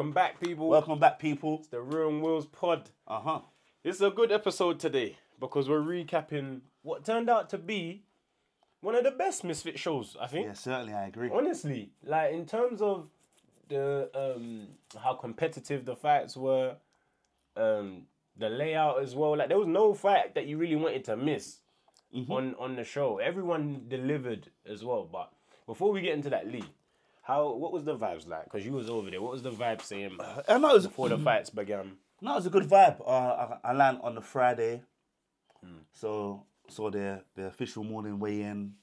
Welcome back, people. Welcome back, people. It's the Ril and Wills pod. Uh huh. It's a good episode today because we're recapping what turned out to be one of the best Misfit shows, I think. Yeah, certainly, I agree. Honestly, like in terms of the um how competitive the fights were, um the layout as well. Like there was no fight that you really wanted to miss on on the show. Everyone delivered as well. But before we get into that, Lee, how what was the vibes like? Because you was over there. What was the vibe saying know it was, before the fights began? no, it was a good vibe. Uh, I, I landed on the Friday, so saw the the official morning weigh-in.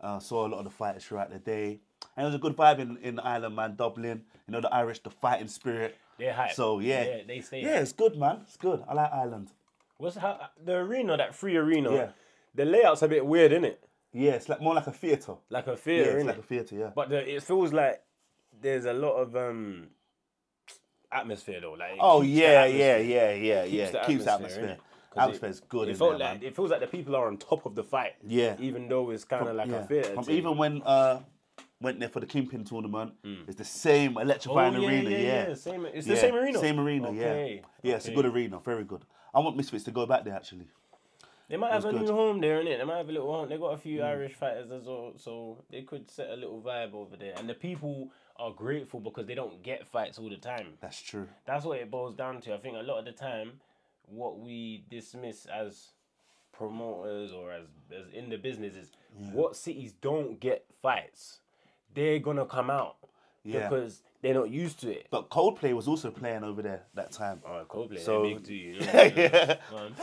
Uh, saw a lot of the fighters throughout the day, and it was a good vibe in in Ireland, man. Dublin, you know the Irish, the fighting spirit. They're hype. So yeah, Yeah, they stay Yeah, it's good, man. It's good. I like Ireland. What's how the arena, that 3Arena? Yeah. The layout's a bit weird, isn't it? Yeah, it's like more like a theater. Like a Yeah, theater, it's like a theater. Yeah. But the, it feels like there's a lot of um atmosphere though. Like oh keeps yeah, yeah, yeah, yeah, yeah. the Keeps the atmosphere, atmosphere. 'Cause Atmosphere's good It in felt there, like man. it feels like the people are on top of the fight. Yeah. Even though it's kind of like yeah. a theater. From even when uh went there for the Kingpin tournament, it's the same electrifying. Oh, yeah, arena. yeah, Yeah, yeah, same- it's the same arena? Same arena. Okay, Yeah, yeah. It's a good arena. Very good. I want Misfits to go back there actually. They might have a was new home there, innit? They might have a little home. They got a few Mm. Irish fighters as well, so they could set a little vibe over there. And the people are grateful because they don't get fights all the time. That's true. That's what it boils down to. I think a lot of the time, what we dismiss as promoters or as, as in the business is what cities don't get fights, they're gonna come out Yeah. because they're not used to it. But Coldplay was also playing over there that time. Oh, Coldplay, So- big you know. yeah. Um,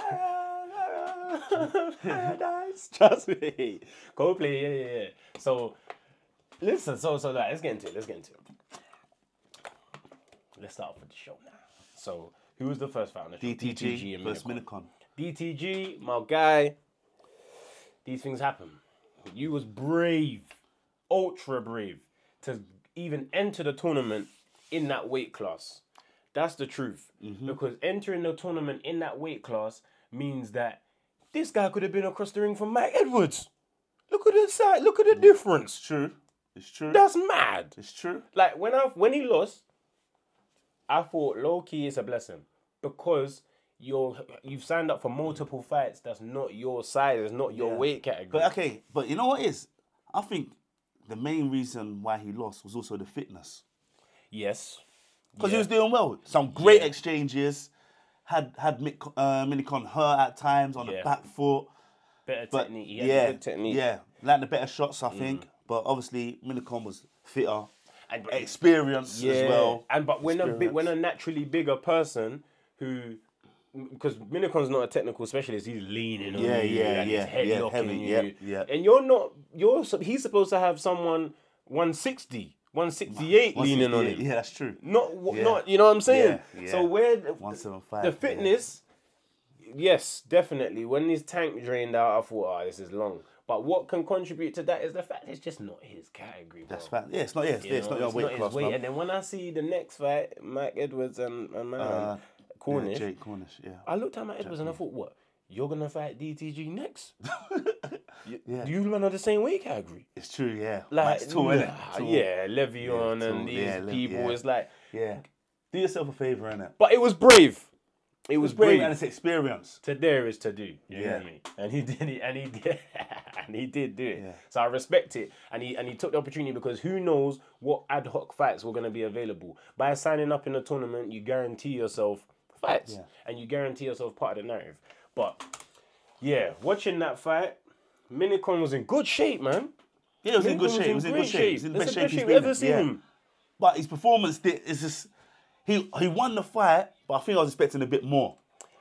Paradise, trust me. Coldplay, yeah, yeah, yeah. So, listen, so so like, let's get into it. Let's get into it. Let's start off with the show now. So, who was the first the show? DTG and versus Minikon. Minikon. DTG, my guy. These things happen. You was brave, ultra brave, to even enter the tournament in that weight class. That's the truth. Mm-hmm. Because entering the tournament in that weight class means that this guy could have been across the ring from Mike Edwards. Look at the side. Look at the difference. It's true. It's true. That's mad. it's true. Like when I when he lost, I thought low key is a blessing because you're you've signed up for multiple fights. That's not your size. It's not your Yeah. weight category. But okay, but you know what is? I think the main reason why he lost was also the fitness. yes, Because Yeah. he was doing well. Some great Yeah. exchanges. Had had Mick, uh, Minikon hurt at times on Yeah. the back foot. better But technique. He had yeah, good technique. Mm. yeah, the better shots, I think. But obviously, Minikon was fitter, And, experience yeah. as well. And but when a big, when a naturally bigger person who because Minikon's not a technical specialist, he's leaning on Yeah, you, yeah, and yeah, he's head yeah, locking heavy, you, yeah, yeah. and you're not. You're sup- he's supposed to have someone 160, 168 leaning on it. Yeah, that's true. Not, Yeah. not, you know what I'm saying? Yeah, yeah. So where the, One seven five. the fitness, yes, definitely. When his tank drained out, I thought, oh, this is long. But what can contribute to that is the fact it's just not his category. Bro. That's fact. Yeah, it's not. Yeah, it's, You it's not your weight his class, weight. And then when I see the next fight, Mike Edwards and, and man, Uh, Cornish, Yeah, Jake Cornish. Yeah. I looked at Mike Edwards and I thought, what? You're gonna fight DTG next? you, Yeah. you man are the same weight category. It's true. Yeah. Like, it's tall, nah, Tall. yeah, Le'Veon Yeah, and these Yeah, Le- people. yeah. It's like, Yeah. Do yourself a favor, innit? but it was brave. It was It's brave brave. and it's experience. to dare is to do. You Yeah. hear me? And he did it, and he did, and he did do it. Yeah. So I respect it, and he and he took the opportunity because who knows what ad hoc fights were going to be available. By signing up in a tournament, you guarantee yourself fights, Yeah. and you guarantee yourself part of the narrative. But yeah, watching that fight, Minikon was in good shape, man. Yeah, it was in good shape. Was in good shape. In the best the shape he's shape been we've ever seen Yeah. him. But his performance did, is just he he won the fight, but I think I was expecting a bit more.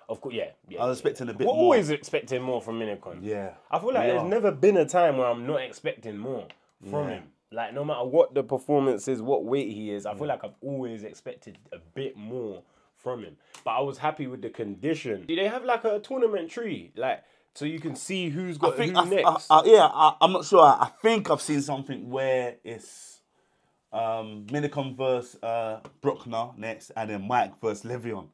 Of course, yeah. yeah I was expecting a bit We're more. always expecting more from Minikon. Yeah. I feel like there's never been a time where I'm not expecting more from him. Like no matter what the performance is, what weight he is, I feel like I've always expected a bit more from him. But I was happy with the condition. Do they have like a tournament tree, like so you can see who's got I think who I, next? I, I, yeah, I, I'm not sure. I, think I've seen something where it's um, Minikon versus uh, Bruckner next, and then Mike versus Le'Veon.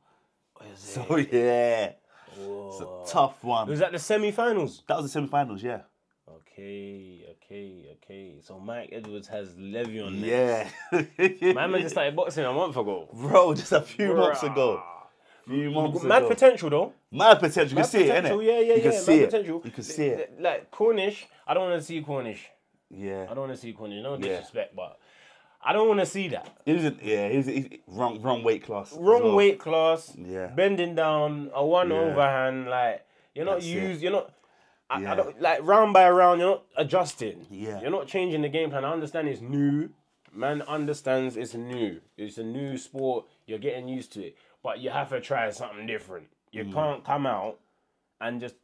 So yeah, it's a tough one. was that the semi-finals? that was the semi-finals. Yeah, Okay, okay, okay. So Mike Edwards has Le'Veon. next. Yeah. My man just started boxing a month ago. Bro, just a few months ago. Few months Mad potential though. Mad potential. You Mad can see it, potential, innit? Yeah, yeah, you can yeah. see mad it. potential. You can see it. Like Cornish, I don't want to see Cornish. Yeah. I don't want to see Cornish. No Yeah. disrespect, but I don't want to see that. He was yeah, he was wrong wrong weight class. Wrong well. weight class. Yeah. Bending down, a one Yeah. overhand. Like you're not That's it. used. You're not. I, Yeah. I don't like round by round. You're not adjusting. Yeah. You're not changing the game plan. I understand it's new. Man understands it's new. It's a new sport. You're getting used to it, but you have to try something different. You Mm. can't come out and just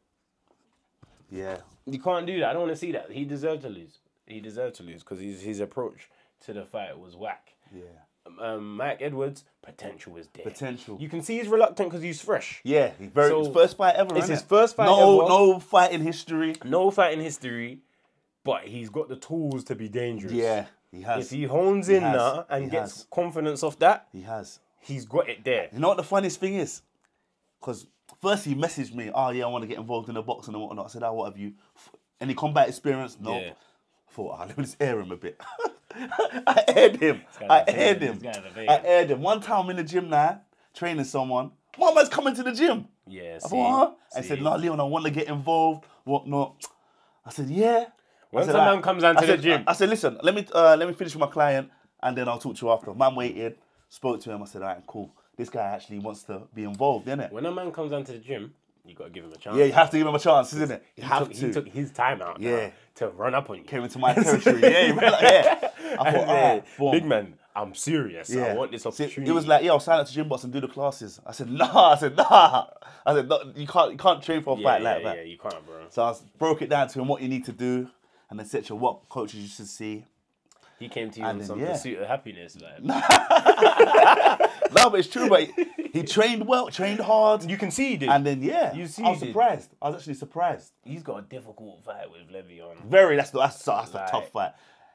Yeah. You can't do that. I don't want to see that. He deserved to lose. He deserved to lose because his his approach to the fight was whack. Yeah. Um, Mike Edwards potential is dead. Potential. You can see he's reluctant because he's fresh. Yeah, he's very So, his first fight ever. it's his first fight no, ever. No fight in history. No fight in history, but he's got the tools to be dangerous. Yeah, he has. If he hones in has. now and He gets has. confidence off that, He has. He's got it there. You know what the funniest thing is? Because first he messaged me, oh yeah, I want to get involved in the boxing and whatnot. I said, oh, what have you? Any combat experience? No. Yeah. I thought, ah, let me just air him a bit. I aired him. I aired him. This guy's a I aired him. One time I'm in the gym now, training someone. My man's coming to the gym. Yeah. I See, thought, huh? I said, no, Leon, I want to get involved, whatnot. I said, yeah. I said, man comes down I to the said- gym. I, I said, listen, let me uh, let me finish with my client, and then I'll talk to you after. Man waited, spoke to him. I said, all right, cool. This guy actually wants to be involved, innit? When a man comes down to the gym, you got to give him a chance. Yeah, you have to give him a chance, isn't it? You He have took, to. He took his time out. Yeah. To run up on you. Came into my territory. yeah, realize- yeah. I thought, right, big man, I'm serious. I want this opportunity. it was like, yeah, I'll sign up to gym box and do the classes. I said, nah. I said, nah. I said, no, you can't, you can't train for a yeah, fight yeah, like that. Yeah, you can't, bro. So I broke it down to him what you need to do, and then said to him what coaches you should see. He came to you And with some yeah. pursuit of happiness. Like, No, but it's true. But he, he trained well, trained hard, you can see he did. and then yeah, You see I was surprised. I was actually surprised. he's got a difficult fight with Le'Veon. Very. That's that's, that's Like, a tough fight.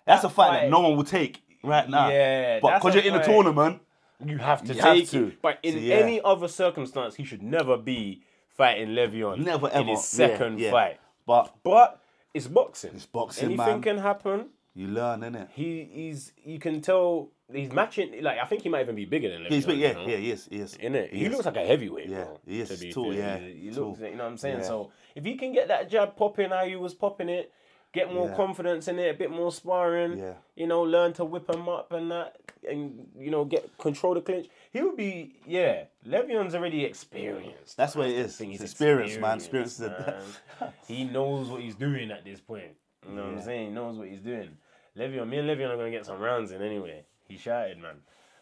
That's a fight, fight- that no one will take right now. Yeah, but because you're in the tournament, You have to You have take to. it. But in So, yeah. any other circumstance, he should never be fighting Le'Veon. never ever in his second yeah, yeah. fight. But But it's boxing. It's boxing, Anything man. can happen. You learn, innit? He he's you can tell he's matching. Like I think he might even be bigger than Le'Veon. He's big, you yeah, know? yeah, he is, he. In it, he, is. looks like a heavyweight. Yeah, bro, he is. Tall, yeah, he, he looks. You know what I'm saying? Yeah. So if he can get that jab popping how you was popping it, get more Yeah. confidence in it, a bit more sparring. Yeah. You know, learn to whip him up and that, and you know, get control the clinch. He would be. Yeah, Le'Veon's already experienced. That's what it is. thing, he's experience, man. Experience experienced, man. he knows what he's doing at this point. You know what I'm saying? He knows what he's doing. Le'Veon, me and Le'Veon are gonna get some rounds in anyway. He shouted, man.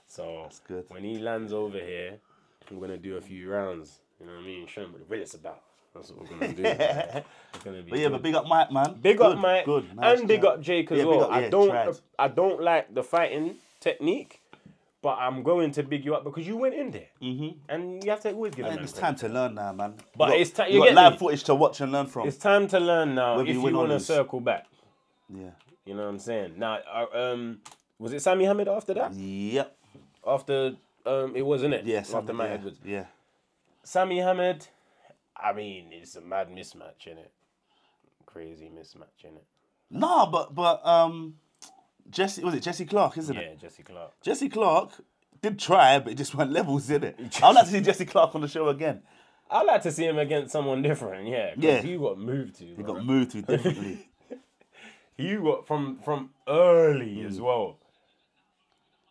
So when he lands over here, we're gonna do a few rounds. You know what I mean? Show him what the realest about. That's what we're gonna do. It's gonna be But yeah, good. but big up Mike, man. Big Good, up Mike Good. Nice and big up Jake as Yeah, well. up- I don't tried. I don't like the fighting technique, but I'm going to big you up because you went in there. Mm-hmm. And you have to always give And them it's time to learn now, man. But got- it's time. you got live me? footage to watch and learn from. It's time to learn now Whether if you you, want to circle back. yeah. You know what I'm saying? Now, uh, um, was it Sami Hamed after that? Yep. After um, it was, not it? Yeah. After Matt yeah. Edwards. Yeah. Sami Hamed, I mean, it's a mad mismatch in it. Crazy mismatch in it. Nah, but but um, Jesse was it Jesse Clark, isn't it? Yeah, Jesse Clark. Jesse Clark did try, but it just went levels, in it? I'd like to see Jesse Clark on the show again. I'd like to see him against someone different. yeah. Yeah. He got moved to. He bro. got moved to differently. He got from from early Mm. as well.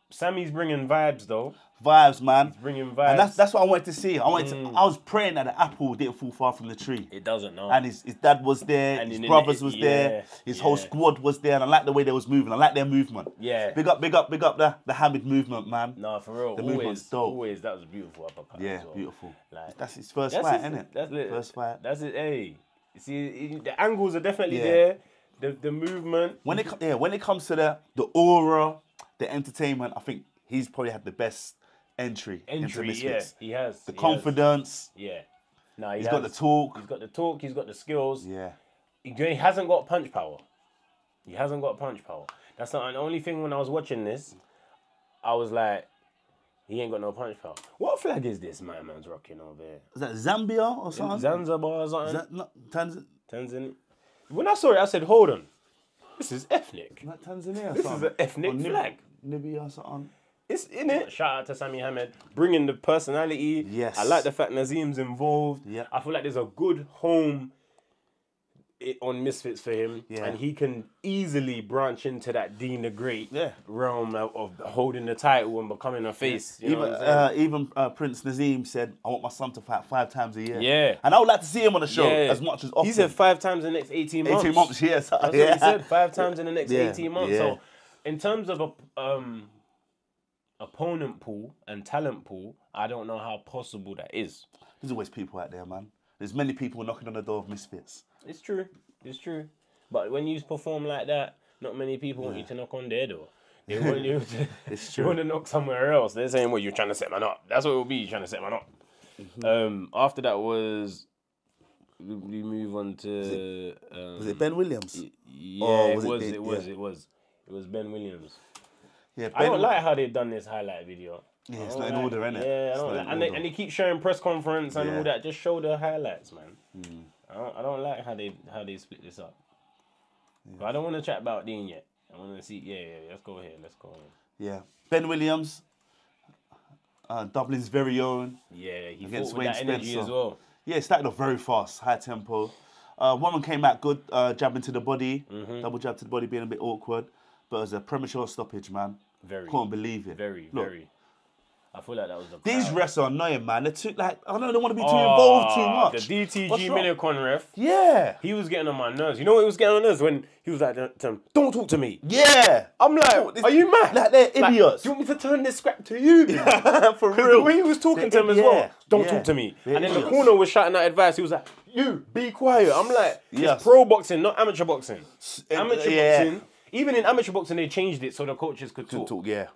Sami's bringing vibes though. Vibes, man. Bringing vibes. And that's that's what I wanted to see. I wanted Mm. to, I was praying that the apple didn't fall far from the tree. it doesn't know. And his, his dad was there, And his in- in- brothers it- was there, yeah, his whole squad was there, and I like the way they was moving. I like their movement. Yeah. Big up, big up, big up the, the Hamed movement, man. no, for real. The always, movement's dope. always that was a beautiful uppercut. Yeah, as well. beautiful. Like, That's his first That's fight, his- isn't it? That's lit. First fight. That's it. Hey, see, the angles are definitely Yeah. there. The the movement. When it yeah, when it comes to the the aura, the entertainment, I think he's probably had the best entry, entry, into yeah, he has The he has. confidence, Yeah. No, he he's got the talk. He's got the talk. He's got the skills. Yeah, He, he hasn't got punch power. He hasn't got punch power. That's not the only thing. When I was watching this, I was like, he ain't got no punch power. What flag is this my man's rocking over here? is that Zambia or something? Zanzibar or something? Not Tanz- Tanzania. When I saw it, I said, hold on. This is ethnic. Like Tanzania. This is an ethnic flag. Libya or something. It's in it. Shout out to Sami Hamed, bringing the personality. Yes. I like the fact Naseem's involved. Yeah. I feel like there's a good home i- on Misfits for him, Yeah. and he can easily branch into that Deen the Great Yeah. realm of, of holding the title and becoming a face. You know even uh, even uh, Prince Naseem said, "I want my son to fight five times a year." Yeah. and I would like to see him on the show Yeah. as much as often. He said five times in the next 18 months. eighteen months. Yes, That's yeah. what he said. Five times in the next Yeah, 18 months. yeah. So, in terms of a um, opponent pool and talent pool, I don't know how possible that is. There's always people out there, man. There's many people knocking on the door of misfits. It's true. It's true. But when you perform like that, not many people want you to knock on their door. They want you to, It's true. want to knock somewhere else. They're saying, well, you're trying to set man up. That's what it will be. You're trying to set man up. Mm-hmm. Um, after that was, we move on to. um, Was it Ben Williams? Yeah, or it was it was. Ben- It was. yeah. It was. It was Ben Williams. Yeah, I don't Ben- like how they've done this highlight video. Yeah, it's not in like- order, innit? Yeah, I don't like, in and they and they keep showing press conference and Yeah. All that. Just show the highlights, man. I, don't, I don't like how they how they split this up. But I don't want to chat about Deen yet. I want to see. Yeah, yeah. yeah, Let's go ahead. Let's go. Ahead. Yeah, Ben Williams, uh, Dublin's very own. Yeah, he Against Wayne that energy Spencer. as well. Yeah, it started off very fast, high tempo. Uh, one came out good, uh, jabbing to the body, Mm-hmm. double jab to the body, being a bit awkward, but it was a premature stoppage, man. Very, Couldn't believe it. very, Look, very. I feel like that was the. These crowd. refs are annoying, man. They took like I don't want to be too involved too ah, much. The DTG What's wrong? Minikon ref. Yeah, He was getting on my nerves. You know what he was getting on nerves when he was like, to him, "Don't talk to me." yeah. I'm like, are you mad? Like they're idiots. do you want me to turn this scrap to you? For real. the way he was talking They're to him as id- well. Don't yeah. talk to me. They're and then the idiots. corner was shouting that advice. He was like, "You be quiet." I'm like, Yes. "It's pro boxing, not amateur boxing." Amateur yeah. boxing. Even in amateur boxing, they changed it so the coaches could talk. Talk, yeah.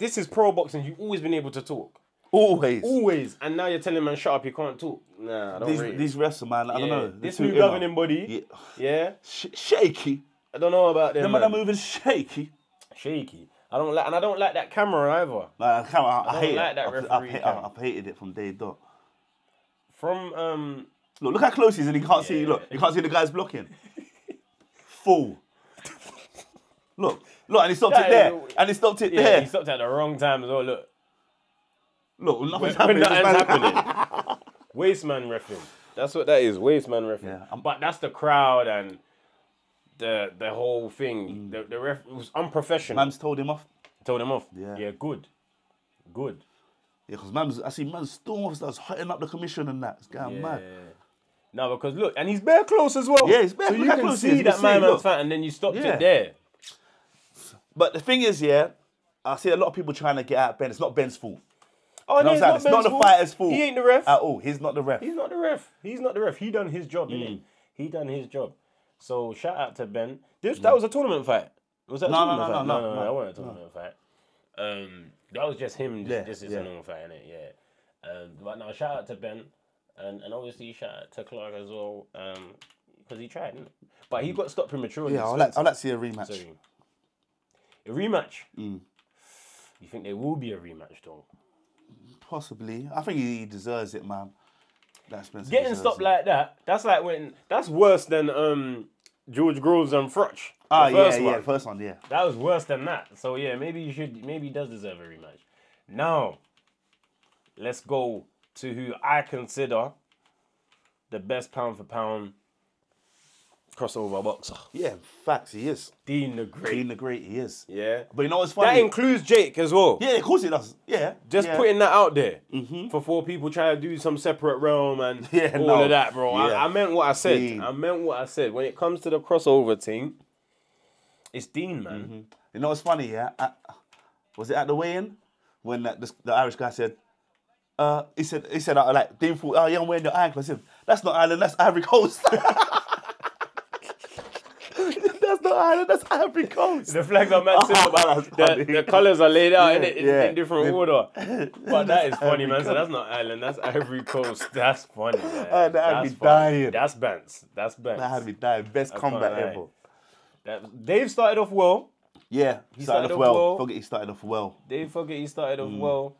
This is pro boxing. You've always been able to talk. Always. Always. And now you're telling man, shut up, you can't talk. Nah, I don't These rate it. these refs, man. I don't Yeah. know. This new governing body. Yeah. Yeah. Sh- shaky. I don't know about them. The man man. moving shaky. Shaky. I don't like, and I don't like that camera either. Like, I, can't, I, I don't hate like it. that I've, referee I've, hate- cam. I've hated it from day dot. From um, Look, look how close he is, and he can't see. Look, you can't see the guy's blocking. Fool. Look, look, and he stopped Yeah, it there, and he stopped it yeah, there. he stopped at the wrong time as well. Look, Look, nothing's when happening. nothing's man- happening. Wasteman refing. That's what that is. Wasteman refing. Yeah, I'm- but that's the crowd and the the whole thing. Mm. The, the ref it was unprofessional. Man's told him off. Told him off. Yeah. Yeah. Good. Good. Yeah, because man's, I see man's storm officers hotting up the commission and that. It's going mad. No, because look, and he's bare close as well. Yeah, he's bare- So look you can close see is, you can that my man's fat, and then you stopped Yeah. it there. But the thing is, yeah, I see a lot of people trying to get at Ben. It's not Ben's fault. Oh, You know what I'm saying? It's not the fault. fighter's fault. He ain't the ref. At all. He's not the ref. He's not the ref. He's not the ref. He done his job, Mm. innit? He done his job. So shout out to Ben. This that was a tournament fight. Was that a Mm. No, no, tournament no, fight? no, no, that no, wasn't a tournament fight. Um, that was just him. Just, Yeah, this is yeah. a normal fight, innit? Yeah. Um, but now shout out to Ben, and and obviously shout out to Clark as well, um, because he tried, innit? But he got stopped prematurely. Yeah, I'd like, I'd like to see a rematch. Sorry. A rematch. Mm. You think there will be a rematch though? Possibly. I think he deserves it, man. That Spencer Getting stopped it. like that, that's like when that's worse than um George Groves and Froch. Ah, yeah, yeah, one. first one, yeah. That was worse than that. So yeah, maybe you should maybe he does deserve a rematch. Now, let's go to who I consider the best pound for pound crossover boxer. Yeah, facts, he is. Deen the Great. Deen the great, he is. Yeah. But you know what's funny? That includes Jake as well. yeah, of course he does. Yeah. Just yeah. putting that out there for four people trying to do some separate realm and Yeah, all no. of that, bro. I, Yeah. I meant what I said. Deen. I meant what I said. When it comes to the crossover thing, it's Deen, man. You know what's funny, yeah? At, was it at the weigh-in when that, this, the Irish guy said, uh, he said, he said, uh, like, Deen thought, oh, yeah, I'm wearing your ankle. I said, that's not Ireland, that's Ivory Coast. that's Ireland, that's Ivory Coast. The flags are mad simple, That's the, the colours are laid out in, Yeah, it, in, yeah. in different order. But that is funny, man. So that's not Ireland, that's Ivory Coast. That's funny, man. Uh, that had that's me funny. dying. That's Bants. That's Bants. That had me dying. Best can't combat ever. That- Dave started off well. Yeah, he started, started off well. well. Forget he started off well. Dave Forget he started Mm. off well.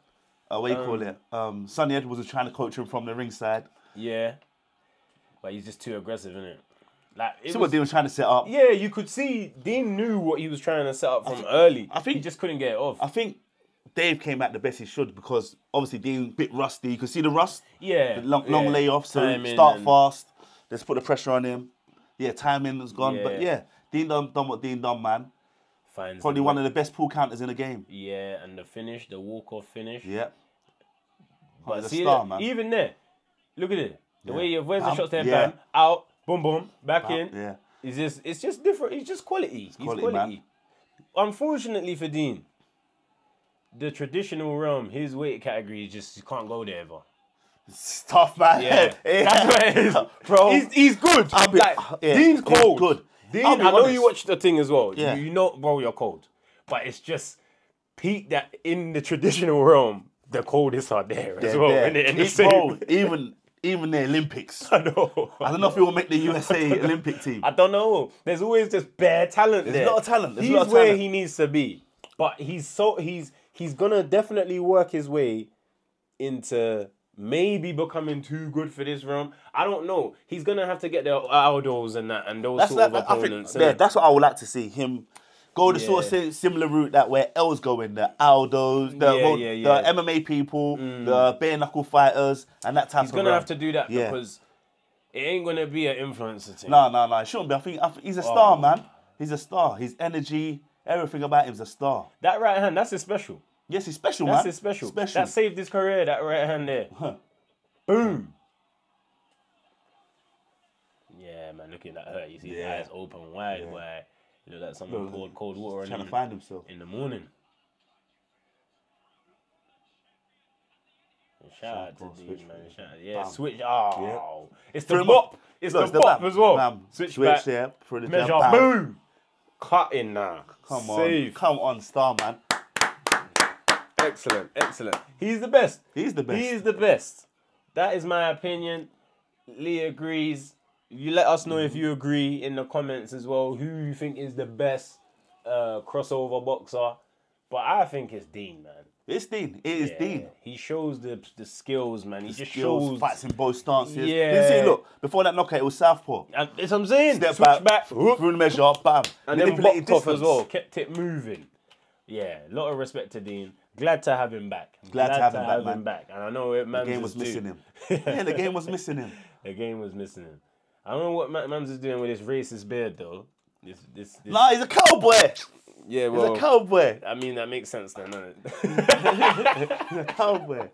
Uh, what do you call it? Um, Sunny Edwards was trying to coach him from the ringside. Yeah. But he's just too aggressive, isn't it? Like See was, what Deen was trying to set up. yeah, you could see Deen knew what he was trying to set up from early. I think- he just couldn't get it off. I think Dave came out the best he should because obviously Deen a bit rusty. You could see the rust. yeah, The long, long yeah. layoff. So Timing start fast. Let's put the pressure on him. Yeah, timing has gone. But Yeah. yeah, Deen done, done what Deen done, man. finds Probably one of the best pool counters in the game. Yeah, and the finish, the walk off finish. Yeah. But see, star, that- man. even there, look at it. The Yeah. way you where's the shots there, yeah. bam, out, boom, boom, back in. Yeah. It's just, it's just different. It's just quality. It's quality, quality. man. Unfortunately for Deen, the traditional realm, his weight category, is just you can't go there ever. It's tough, man. Yeah, that's what it is, Bro. He's, he's good. Be- like, yeah, Deen's he's cold. good. Deen, I know honest. you watched the thing as well. Yeah. You, you know, bro, you're cold. But it's just peak that in the traditional realm, the coldest are there as Yeah, well. yeah. In the, in the even even the Olympics. I know. I don't know if he will make the USA Olympic team. I don't know. There's always just bare talent There's there. a lot of talent. There's a he's lot of where talent. he needs to be, but he's so he's he's gonna definitely work his way into maybe becoming too good for this realm. I don't know. He's gonna have to get the Aldos and that and those That's sort like, of I think, opponents. yeah, that's what I would like to see him go the sort of si- similar route that where L's going, the Aldos, the, Yeah, well, yeah, yeah. the MMA people, mm. the bare knuckle fighters, and that type he's of. gonna realm. have to do that Yeah. because it ain't gonna be an influencer thing. No, no, no. It shouldn't be. I think, I think he's a star, Oh. man. He's a star. His energy, everything about him's a star. That right hand, that's his special. Yes, he's special, That's man. his special. Special. That saved his career. That right hand there. Huh. Boom. Yeah, man. Looking at hurt. You see Yeah. his eyes open wide, Yeah. wide. You know, like someone poured cold water on Trying him to find himself. in the morning. Shout out to Deen, man. Shout out. Yeah, Bam. switch. Oh, it's the Threw him bop. It's Look, the it's bop as well. bam. Switch, Switch back. there. The Measure. Boom. Cut in now. Come on. Save. Come on, star, man. Excellent, excellent. He's the best. He's the best. He's the best. That is my opinion. Lee agrees. You let us know if you agree in the comments as well. Who you think is the best uh, crossover boxer? But I think it's Deen, man. It's Deen. It is Yeah, Deen. He shows the the skills, man. He just Skills, shows. fights in both stances. Yeah. You see, look, before that knockout, it was southpaw. And that's what I'm saying. Step Switch back, back, whoop, through the measure, bam. and then blocked off as well. Kept it moving. Yeah, a lot of respect to Deen. Glad to have him back. Glad to have him back, man. And I know it, The game was too. missing him. yeah, the game was missing him. The game was missing him. I don't know what Ma- Mams is doing with his racist beard though. This, this, this. Nah, he's a cowboy. yeah, well, He's a cowboy. I mean that makes sense then, doesn't He's a cowboy.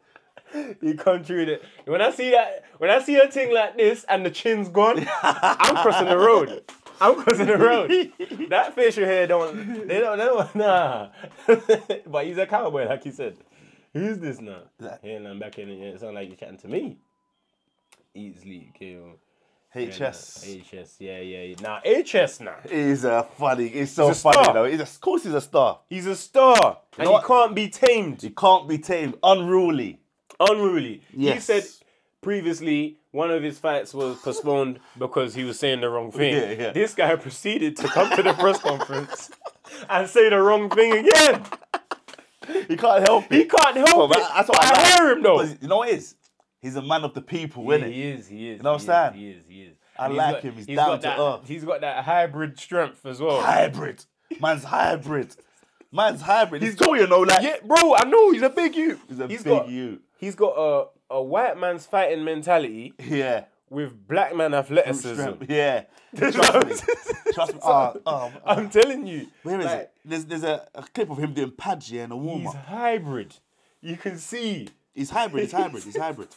it? you come through it. When I see that, when I see a thing like this and the chin's gone, I'm crossing the road. I'm crossing the road. that facial hair don't. They don't. know. Nah. but he's a cowboy, like you said. Who's this now? That- Hairline back in it. It sound like you're chatting to me. Easily kill. HS. HS, yeah, yeah. yeah. Now HS now. He's a funny. He's so He's funny star. though. He's a, of course he's a star. He's a star, and he can't be tamed. He can't be tamed. Unruly. Unruly. He said previously one of his fights was postponed because he was saying the wrong thing. Yeah, yeah. This guy proceeded to come to the press conference and say the wrong thing again. He can't help He can't help But it. that's what I, I hear him though. You know what it is? He's a man of the people, Yeah, isn't he he? is. He is. You know what I'm saying? He is. He is. I And he's like got- him. He's he's down to that, earth. He's got that hybrid strength as well. Hybrid. Man's hybrid. Man's hybrid. He's tall, you know, like Yeah, bro, I know he's a big you. he's a he's big got, you. He's got a, a white man's fighting mentality Yeah. with black man athleticism. Yeah. Trust me. Trust me. Oh, oh, I'm telling you. where is like, it? There's there's a, a clip of him doing pads yeah in a warm He's hybrid. You can see. He's hybrid. He's hybrid. He's hybrid.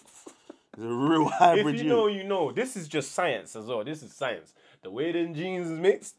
He's a real If hybrid. you you. know, you know. This is just science as well. This is science. The way them genes is mixed,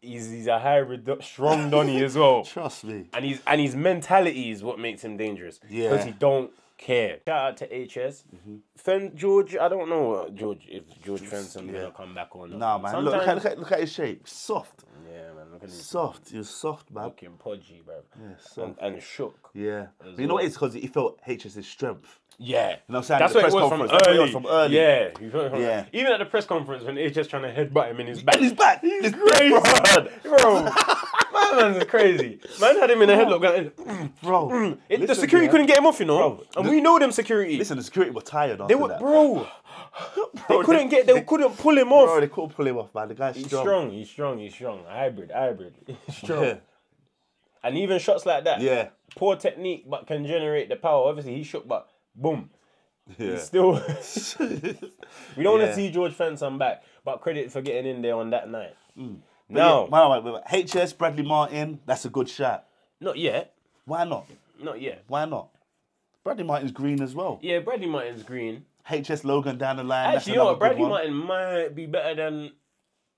he's he's a hybrid, strong Donny as well. Trust me. And he's and his mentality is what makes him dangerous. Yeah. Because he don't care. Shout out to HS. Mm-hmm. Fen George, I don't know George if George Fenton yeah. will come back or not. Nah, man. Look, look, at, look at his shape. Soft. Yeah, man. Look at him Soft. You're soft, man. looking podgy, bro. Yeah, And, soft. and shook. Yeah. You know what it's because he felt HS's strength. Yeah. know what I'm saying? That's The what it was from early. from early. Yeah. you? Yeah. Even at the press conference when HS trying to headbutt him in his back. And he's back. He's He's crazy. Bro. Bro. My man's crazy. Man had him in a headlock. Going, mm, bro. Mm, it, the listen, security yeah. couldn't get him off, you know. Bro, and the- we know them security. Listen, the security were tired after they were, that. bro. Bro, They couldn't get. They, couldn't pull him off. Bro, they couldn't pull him off, man. The guy's he's strong. strong. He's strong. He's strong. Hybrid. Hybrid. He's strong. Yeah. And even shots like that. Yeah. Poor technique, but can generate the power. Obviously, he shook, but boom. Yeah. He's still. we don't want to see George Fenton back, but credit for getting in there on that night. Mm. But No, yeah, wait, wait, wait. HS Bradley Martin, that's a good shot. not yet. Why not? Not yet. Why not? Bradley Martin's green as well. Yeah, Bradley Martin's green. HS Logan down the line. Actually, you know that's what? another good Bradley one. Martin might be better than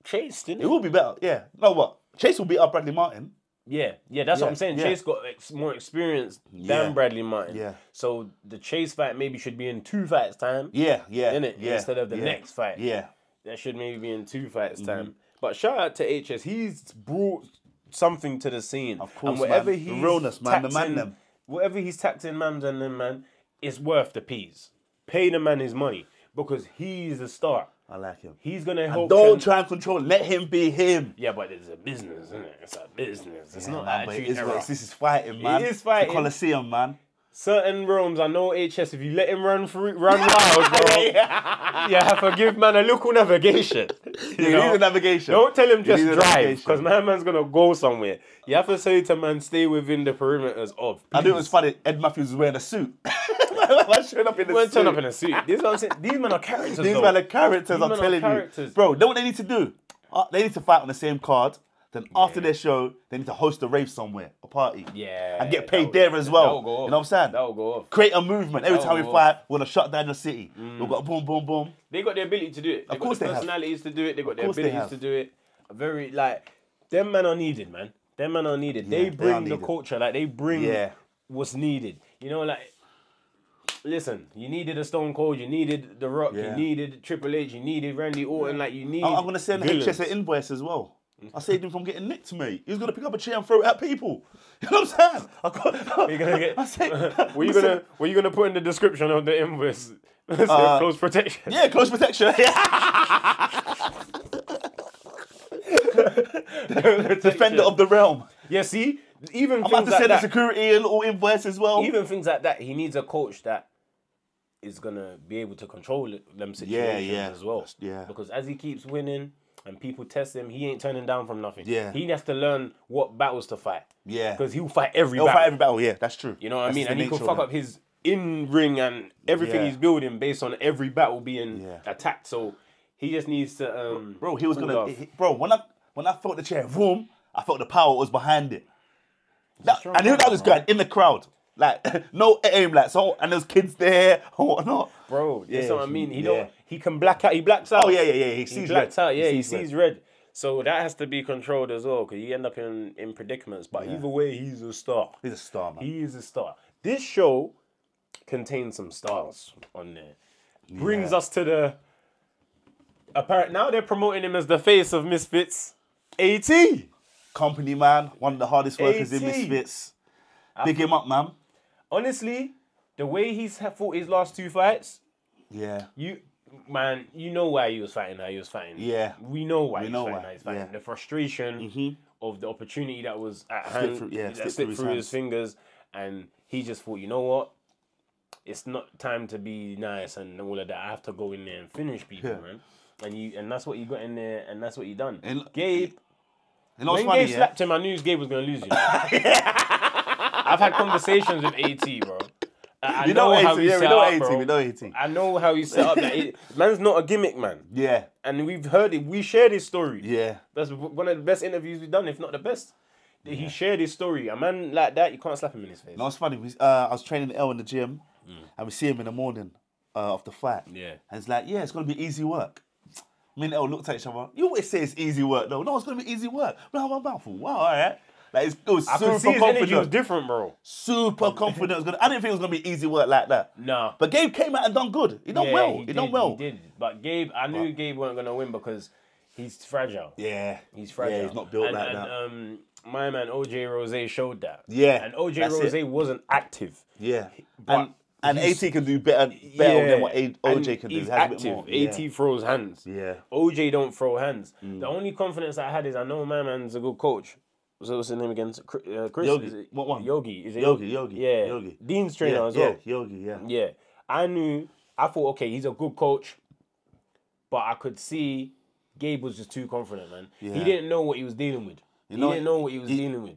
Chase, didn't It it? will be better. Yeah. No, what? Chase will beat up Bradley Martin. Yeah, yeah, that's what Yeah, I'm saying. yeah. Chase got ex- more experience Yeah. than Bradley Martin. Yeah. So the Chase fight maybe should be in two fights time. Yeah, yeah. Innit? Yeah, Instead of the yeah, next fight. Yeah. That should maybe be in two fights Mm-hmm. time. But shout out to HS. He's brought something to the scene. Of course, and whatever man. The he's realness, man. The man taxing- them. Whatever he's taxing mans and them, man, it's worth the peas. Pay the man his money because he's a star. I like him. He's gonna help. Don't trans- try and control. Let him be him. Yeah, but it's a business, isn't it? It's a business. It's Yeah, not man, but it attitude is what era. it is. This is fighting, man. is It's fighting. The Coliseum, man. Certain rooms, I know HS. If you let him run through, run wild, bro, you have to give man a local navigation. You You know? need a navigation. Don't tell him You just drive, because my man's gonna go somewhere. You have to say to man, stay within the perimeters of. I knew it was funny. Ed Matthews was wearing a suit. man showing up in a suit. turn up in a suit. This is what I'm saying. These men are characters. These though. men are characters, These I'm telling characters. you. Bro, know what they need to do? Uh, they need to fight on the same card. Then after their show, they need to host a rave somewhere, a party. Yeah. And get paid there as well. You know what I'm saying? That will go off. Create a movement. Every time we fight, we're gonna shut down the city. Mm. We've got boom, boom, boom. They got the ability to do it. They Of course got they the have. personalities to do it. They got the abilities to do it. Very like them men are needed, man. Them men are needed. Yeah, they they bring are the needed. culture. Like they bring Yeah. what's needed. You know, like listen, you needed a Stone Cold, you needed The Rock, Yeah. you needed Triple H, you needed Randy Orton. Like you need. I'm, I'm gonna send villains. HS an invoice as well. I saved him from getting nicked, mate. He was gonna pick up a chair and throw it at people. You know what I'm saying? I got, You're gonna get. I said, Were you gonna? Were you gonna put in the description of the invoice? Uh, close protection. Yeah, close protection. Defender of the realm. Yeah. See, even I'm about to like send that. the security a little invoice as well. even things like that, he needs a coach that is gonna be able to control them situations yeah. as well. Yeah. Because as he keeps winning and people test him, he ain't turning down from nothing. Yeah. He has to learn what battles to fight. Yeah. Because he'll fight every He'll battle. fight every battle. Yeah, that's true. you know what I mean? And he can fuck up his in ring and everything Yeah. he's building based on every battle being Yeah. attacked. So he just needs to um Bro, he was gonna. bro, when I when I felt the chair, boom, I felt the power was behind it. That, I knew that was going in the crowd. Like no aim, like so, and there's kids there or whatnot. Bro, that's Yeah, what I mean. He yeah. don't he can black out he blacks out. Oh yeah, yeah, yeah. He sees He sees blacks red. out, yeah, he sees sees red. red. So that has to be controlled as well, because you end up in, in predicaments. But either way, he's a star. He's a star, man. He is a star. This show contains some stars on there. Brings Yeah. us to the apparent now they're promoting him as the face of Misfits. AT. Company man, one of the hardest workers in AT. Misfits. Big him up, man. Honestly, the way he's fought his last two fights, Yeah. you man, you know why he was fighting how he was fighting. Yeah. We know why We he's know fighting why, how he's fighting. yeah. The frustration mm-hmm. of the opportunity that was at hand through- yeah, that slipped through his through his fingers and he just thought, you know what? It's not time to be nice and all of that. I have to go in there and finish people, Yeah. man. And you and that's what you got in there and that's what you done. And- Gabe what's when funny, Gabe yeah? slapped him, I knew Gabe was gonna lose you. I've had conversations with AT, bro. I, You know, know, how he yeah, we set know up, AT, bro. we know AT. I know how he set up. That it, man's not a gimmick, man. Yeah, And we've heard it. We shared his story. yeah. That's one of the best interviews we've done, if not the best. He shared his story. A man like that, you can't slap him in his face. No, it's funny? We, uh, I was training L in the gym, and we see him in the morning uh, of the fight. Yeah. And it's like, yeah, it's gonna be easy work. Me and El looked at each other. You always say it's easy work, though. No, it's gonna be easy work. Blah blah blah. Wow, all right. Like it's, it was I super could see his was confident. different, bro. super confident. It was gonna, I didn't think it was gonna be easy work like that. No. But Gabe came out and done good. He done Yeah, well. He, He, did, done well. He did. But Gabe, I knew Gabe weren't gonna win because he's fragile. Yeah. He's fragile. Yeah, he's not built and, like and, that. Um, my man OJ Rose showed that. Yeah, And OJ Rose it. wasn't active. yeah. but And and AT can do better better Yeah. than what A- And OJ can do. He's He active. more. AT Yeah. throws hands. Yeah. OJ don't throw hands. Mm. The only confidence I had is I know my man's a good coach. So what's his name again? Chris, uh, Chris Yogi. is it- What one? Yogi. Is it Yogi, Yogi, Yeah. Yogi. Deen's trainer yeah, as yeah. Yogi, yeah. Yeah. I knew. I thought, okay, he's a good coach, but I could see Gabe was just too confident, man. Yeah. He didn't know what he was dealing with. know he what? didn't know what he was He- dealing with.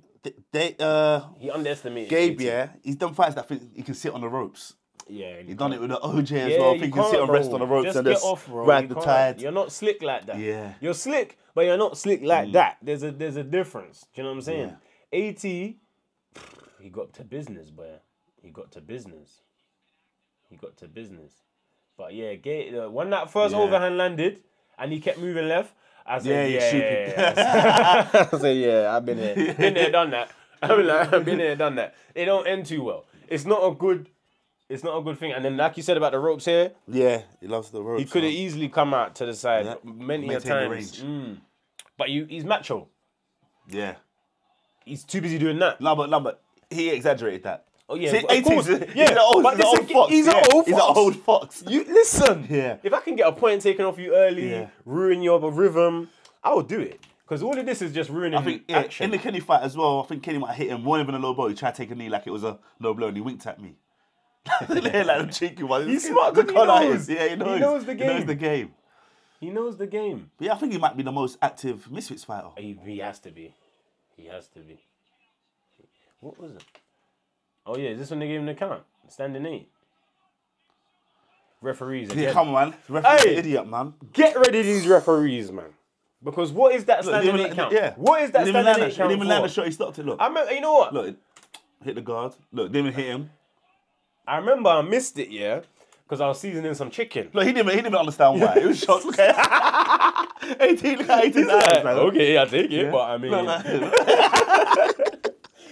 They, uh, He underestimated. Gabe, yeah, he's done fights that think he can sit on the ropes. Yeah. He's done it with the OJ as Yeah, well. you Think he can sit and rest on the ropes just and get just off, bro. ride You the tide. You're not slick like that. Yeah. You're slick, but you're not slick like that. There's a there's a difference. Do you know what I'm saying? At he got to business, boy. He got to business. He got to business. But yeah, Gate, uh, when that first Yeah. overhand landed and he kept moving left, I said, Yeah, yeah, yeah, yeah, yeah. I said, yeah, I've been there, been there, done that. I mean, like, I've been there, done that. It don't end too well. It's not a good, it's not a good thing. And then, like you said about the ropes here, Yeah, he loves the ropes. he could have man. easily come out to the side Yeah. many a Maintain the times. Mm. But you, he's macho. Yeah. He's too busy doing that. No, but no, but he exaggerated that. Oh yeah, See, of 18's course. a- yeah. he's an old, but he's an this old fox. He's yeah. an old He's fox. an old fox. You listen. Yeah. If I can get a point taken off you early, Yeah. ruin your rhythm, I will do it. Because all of this is just ruining I think yeah, action. in the Kenny fight as well, I think Kenny might have hit him more even a low blow. He tried to take a knee like it was a low blow and he winked at me. like a cheeky one. He's smart The he colour knows. is- Yeah, he He knows. knows the He knows the game. he knows the game. But yeah, I think he might be the most active Misfits fighter. He, he has to be. He has to be. What was it? Oh yeah, is this when they gave him the count? Standing eight. Referees again. Yeah, come on, man. Referee's Hey! idiot, man. Get rid of these referees, man. Because what is that standing didn't eight count? Yeah. What is that standing eight that- Didn't even land the shot. He stopped it. Look, I remember, you know what? look, hit the guard. Look, didn't even hit him. I remember I missed it, yeah, because I was seasoning some chicken. Look, he didn't. He didn't even understand why. It was. 18, look at 18 eyes, man. okay, I take it, Yeah. but I mean, No, no.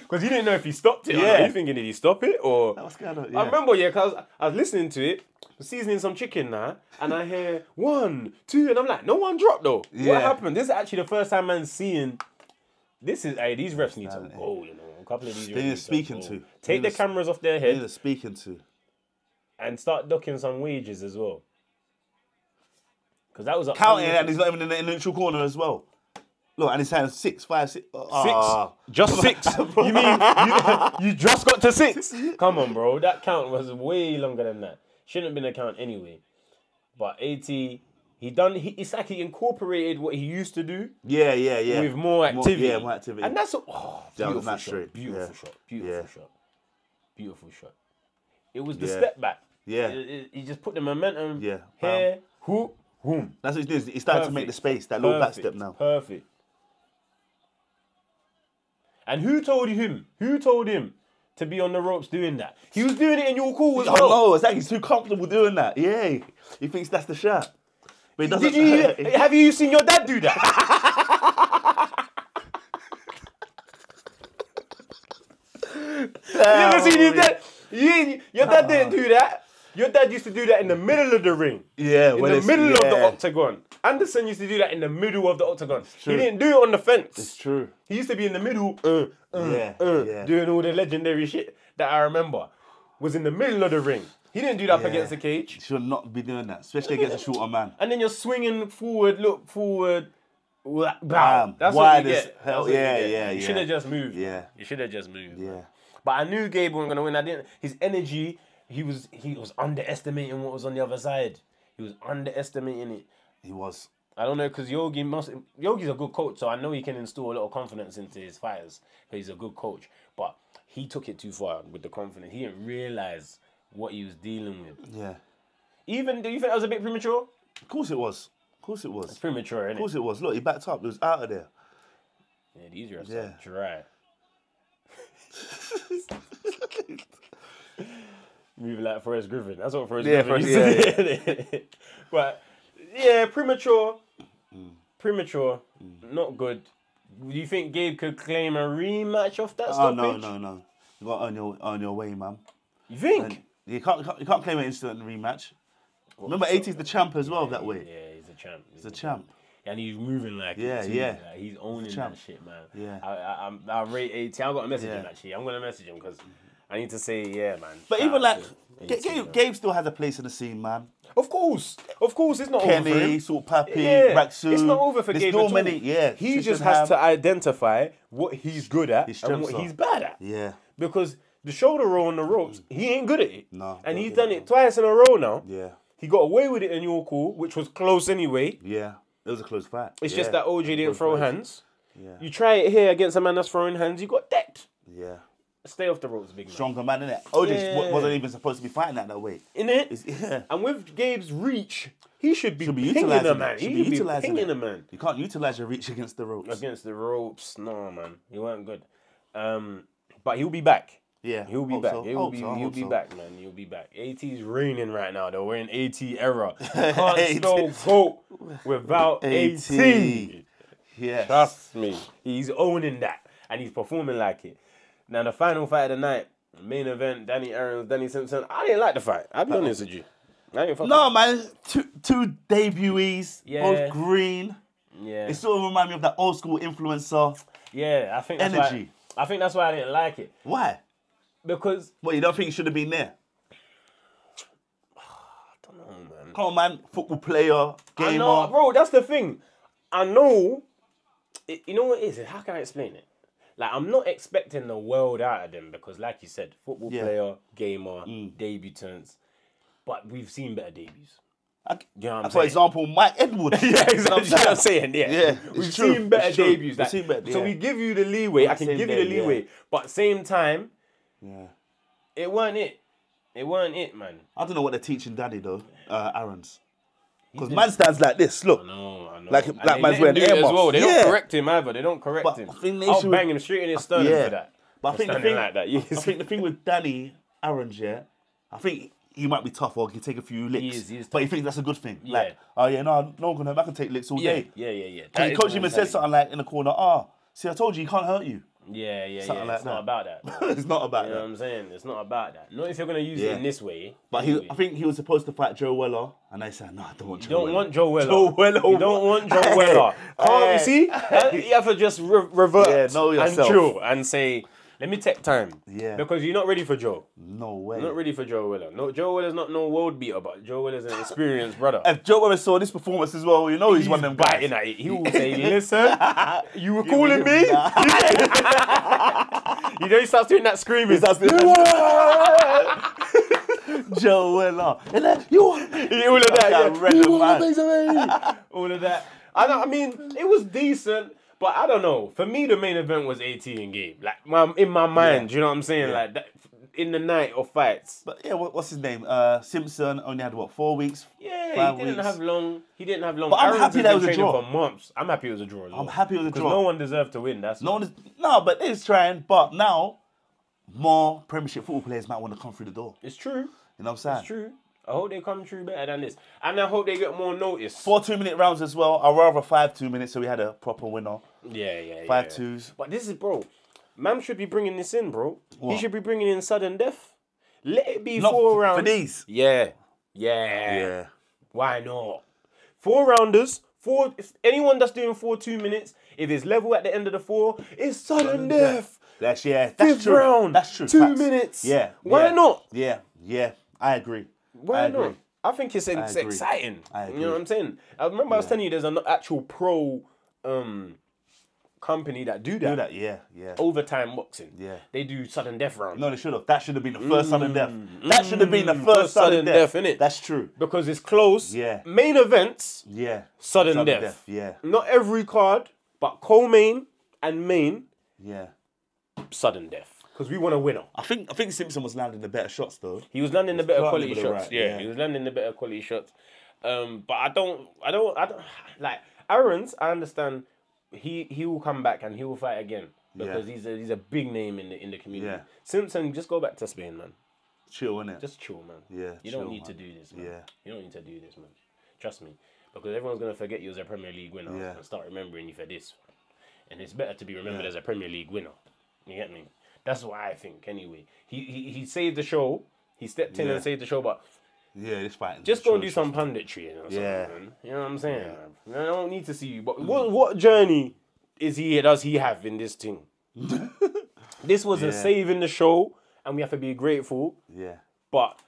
because he didn't know if he stopped it. Yeah, Yeah. he's thinking did he stop it or? What's going on? I Yeah. remember, yeah, because I, was- I was listening to it, seasoning some chicken now, and I hear one, two, and I'm like, no one dropped though. What happened? This is actually the first time I'm seeing. This is hey, these refs need to go. You know, a couple of these. They refs need need speaking to. Take the cameras off their He head was speaking to. and start ducking some wages as well. Because that was a Counting, and he's not even in the neutral corner as well. Look, and he's saying six, five, six. Six. Ah. Just six. you mean you, you just got to six? Come on, bro. That count was way longer than that. Shouldn't have been a count anyway. But AT, he done. He, it's like he incorporated what he used to do Yeah, yeah, yeah. with more activity. yeah, more activity. And that's a oh, beautiful that shot. Beautiful Yeah. shot. Beautiful Yeah. shot. Beautiful shot. It was the Yeah. step back. Yeah. He just put the momentum. Yeah. Here. Whoop. Boom. That's what he doing. He started to make the space, that little back step now. Perfect. And who told him? Who told him to be on the ropes doing that? He was doing it in York Hall as Oh well. no, it's like he's too comfortable doing that. Yeah, he thinks that's the shot. But. Did you have you seen your dad do that? you ever seen your dad? You your dad didn't do that. Your dad used to do that in the middle of the ring. Yeah, In the middle of the octagon. Anderson used to do that in the middle of the octagon. He didn't do it on the fence. It's true. He used to be in the middle, uh, uh, Yeah, uh, yeah. doing all the legendary shit that I remember. Was in the middle of the ring. He didn't do that Yeah. against the cage. Should not be doing that, especially against a shorter man. And then you're swinging forward, look forward, Bam. bam. That's Wide what you get. hell. What you Yeah, get. yeah, You yeah. should have just moved. Yeah. You should have just moved. Yeah. But I knew Gabe wasn't gonna win. I didn't. His energy. He was. He was underestimating what was on the other side. He was underestimating it. He was. I don't know because Yogi must. Yogi's a good coach, so I know he can instill a lot of confidence into his fighters. He's a good coach, but he took it too far with the confidence. He didn't realize what he was dealing with. Yeah. Even do you think that was a bit premature? Of course it was. Of course it was. Of Premature, innit? Of course it was. Look, he backed up. He was out of there. Yeah, these refs Yeah. are dry. Moving like Forrest Griffin. That's what Forrest Yeah, Griffin Forrest- used to do. but yeah, premature. Mm. Premature. Mm. Not good. Do you think Gabe could claim a rematch off that Oh stoppage? no, no, no. You got on your on your way, man. You think? And you can't, you can't you can't claim an instant rematch. Remember, AT's the champ as well that way. Yeah, he's a champ. He's a champ. And he's moving like Yeah, it too. yeah. Like, he's owning that champ. shit, man. Yeah. I, I, I'm, I rate AT. I'm gonna message him actually. I'm gonna message him because I need to say, yeah, man. But even like, to AT, Gabe. Gabe still has a place in the scene, man. Of course, of course, it's not over for Kenny, him. Salt Papi, Yeah, Raksu. it's not over for There's Gabe all. many, yeah. He just has to identify what he's good at and what are. he's bad at. Yeah, Because the shoulder roll on the ropes, he ain't good at it. No, and he's done that, it twice in a row now. yeah, He got away with it in York Hall, which was close anyway. yeah. It was a close fight. It's yeah. just that OJ didn't Close throw fight. hands. Yeah, You try it here against a man that's throwing hands, you got decked. yeah. Stay off the ropes, big man. Stronger man, innit? OJ Yeah. wasn't even supposed to be fighting at that weight. In it? It's, yeah. And with Gabe's reach, he should be, Should be pinging utilising a man. Should He should be utilising pinging it. a man. You can't utilize your reach against the ropes. Against the ropes, no man, he weren't good. Um, but he'll be back. Yeah, He'll be back. so, He'll hope be so, he'll be so. back, man. He'll be back. AT's reigning right now though. We're in AT era. Can't spell without AT. AT. Yes. Trust me, he's owning that and he's performing like it. Now the final fight of the night, main event, Danny Aarons, Danny Simpson. I didn't like the fight. I'll be uh-uh. honest with you. No, man. Two two debutees, Yeah. both green. yeah, It sort of remind me of that old school influencer. yeah. I think that's Energy. Why, I think that's why I didn't like it Why? Because What you don't think he should have been there? I don't know, man. Come on, man. Football player, I gamer. know, bro. That's the thing. I know. It, you know what it is? How can I explain it? Like I'm not expecting the world out of them because, like you said, football Yeah. Mm. player, gamer, debutants. But we've seen better debuts. I- You know what I'm for saying? example, Mike Edwards. yeah, exactly. You know what I'm saying? Yeah, Yeah, we've true, seen better it's true. debuts. We've like- seen better- So yeah. we give you the leeway. I can give you there, the yeah. leeway, but same time, Yeah. it weren't it. It weren't it, man. I don't know what they're teaching Daddy though, uh, Aarons. Because man stands like this. Look, No, I know. Like- And like they man's wearing as earmuffs. well. They Yeah. don't correct him either. They don't correct But him. I think they I'll should- bang him straight in his sternum yeah. for that. But I think the thing, like that. I think the thing with Danny Aarons, yeah, I think he might be tough or he can take a few licks. He is, he is but he thinks that's a good thing. Yeah. Like, oh yeah, no, no one can hurt. I can take licks all Yeah, day. yeah, yeah, yeah. And he coach him and says something like in the corner, ah, see, I told you, he can't hurt you. Yeah, yeah, Something yeah. like it's not about that. it's not about you know what that. I'm saying? It's not about that. Not if you're gonna use Yeah. it in this way. But he. I think he was supposed to fight Joe Weller, and they said, no, I don't want You Joe don't Weller. want Joe Weller. Joe Weller. You don't want Joe Weller. Can't you see? You have to just re- revert Yeah, know and yourself. chill and say, let me take time. Yeah. Because you're not ready for Joe. No way. Not ready for Joe Weller. No, Joe Weller's not no world beater, but Joe Weller's an experienced brother. If Joe Weller saw this performance as well, you know he's, one of them guys. biting at it. He will say, "Listen, you were calling me me." you know he starts doing that screaming. Joe Weller. And then, you all of that, yeah. You and want white. a piece of me? all of that. I don't, I mean, it was decent, but I don't know. For me, the main event was AT and Gabe. Like my, in my mind, you know what I'm saying? Like that, in the night of fights. But yeah, what, what's his name? Uh, Simpson only had what four weeks. Yeah, he didn't weeks. have long. He didn't have long. But I'm Aarons happy that was a draw. for months. I'm happy it was a draw. Well. I'm happy it was a draw. No one deserved to win. That's No one is no, but they're trying. But now, more Premiership football players might want to come through the door. It's true. You know what I'm saying? It's true. I hope they come true better than this, and I hope they get more notice. Four two minute rounds as well. I'd rather five two minutes, so we had a proper winner. Yeah, yeah, yeah. Five twos. But this is, bro. Man should be bringing this in, bro. He should be bringing in sudden death. Let it be Not four for rounds. these. Yeah, yeah. Yeah. Why not? Four rounders. Four. If anyone that's doing four two minutes, if it's level at the end of the four, it's sudden death. That's yeah. That's Fifth true. round. That's true. Two Facts. minutes. Yeah. Why yeah, not? Yeah. Yeah. I agree. Why I agree. not? I think it's, agree. exciting. I You know what I'm saying? I remember I was telling you there's an actual pro um company that do that. Do that. Yeah. Yeah. Overtime boxing. Yeah. They do sudden death round. No, they should have. That should have been the first sudden death. Mm, that mm, should have been the mm, first, sudden, death. innit? That's true. Because it's close. Yeah. Main events, Yeah. sudden, death. Yeah. Not every card, but co-main and main, Yeah. sudden death. Because we want a winner. I think I think Simpson was landing the better shots though. He was landing the better quality shots. right, yeah, yeah. he was landing the better quality shots. Um, but I don't, I don't, I don't like Aarons. I understand. He he will come back and he will fight again because Yeah. he's a he's a big name in the in the community. Yeah. Simpson, just go back to Spain, man. Chill, innit? Just chill, man. Yeah, You don't chill, need to do this, man. Yeah. You don't need to do this, man. Trust me. Because everyone's gonna forget you as a Premier League winner Yeah. and start remembering you for this. And it's better to be remembered Yeah. as a Premier League winner. You get me? That's what I think anyway. He he, he saved the show. He stepped in Yeah. and saved the show, but yeah, this fighting. just go and do some punditry and something, Yeah. man. You know what I'm saying? man? I don't need to see you. But mm. what what journey is he does he have in this thing? this was a Yeah. saving the show, and we have to be grateful. Yeah. But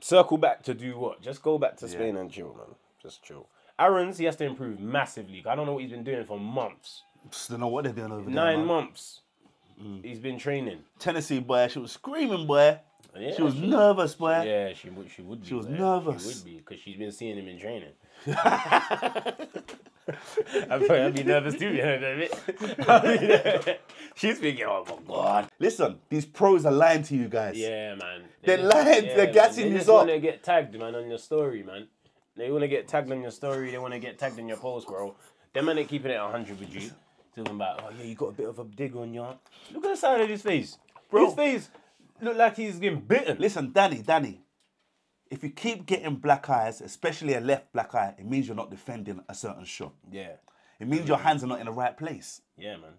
circle back to do what? Just go back to Spain and chill, man. Just chill. Aarons, he has to improve massively. I don't know what he's been doing for months. Just don't know what they're doing over there. Nine man. Months. He's been training. Tennessee boy, she was screaming, boy. Yeah, she was she- nervous, boy. Yeah, she would. She would be. She was man. nervous. She would be because she's been seeing him in training. I'm probably I'd be nervous too. You know what I mean? she's thinking, "Oh my god." Listen, these pros are lying to you guys. Yeah, man. They're just- lying, they're man. gassing They you just want to get tagged, man, on your story, man. They want to get tagged on your story. They want to get tagged in your post, bro. Them man ain't keeping it 100 with you. Talking about, oh yeah, you got a bit of a dig on you. Look at the side of his face. Bro. His face look like he's getting bitten. Listen, Danny, Danny, if you keep getting black eyes, especially a left black eye, it means you're not defending a certain shot. Yeah, It means your hands are not in the right place. yeah, man.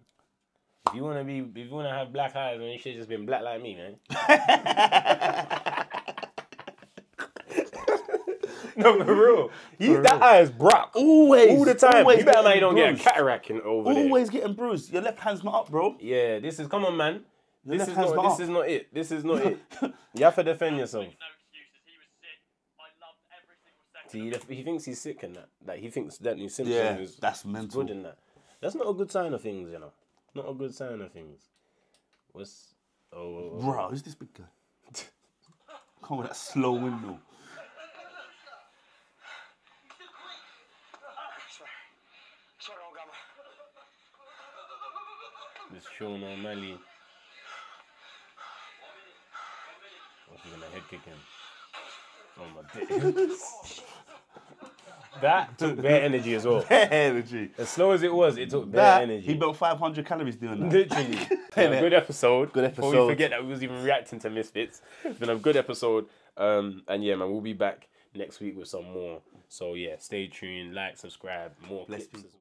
If you wanna be, if you wanna have black eyes, man, you should just been black like me, man. no, for real. You, that eye is brock Always. all the time. always You better getting man, you don't get a cataract in over there. Always getting bruised. Your left hand's not up, bro. Yeah, this is come on, man. This is not. not This is not it. This is not it. You have to defend yourself. He was sick. I loved every single second. See, he, he thinks he's sick and that. Like he thinks that new symptom Yeah, is that's is mental. good in that. That's not a good sign of things, you know. Not a good sign of things. What's oh, oh, oh. Bro, who's this big guy? Come with that slow window. Sorry. Sorry, old gamma. This show normally. Oh, she's gonna head kick him. Oh my dick. that took bare energy as well. Bare Energy. As slow as it was, it took bare That, energy. he built 500 calories doing that. Literally. Yeah, Innit? good episode. Good Before episode. we forget that we was even reacting to Misfits. It's been a good episode. Um, and yeah, man, we'll be back next week with some more. So yeah, stay tuned, like, subscribe, more Bless clips. you.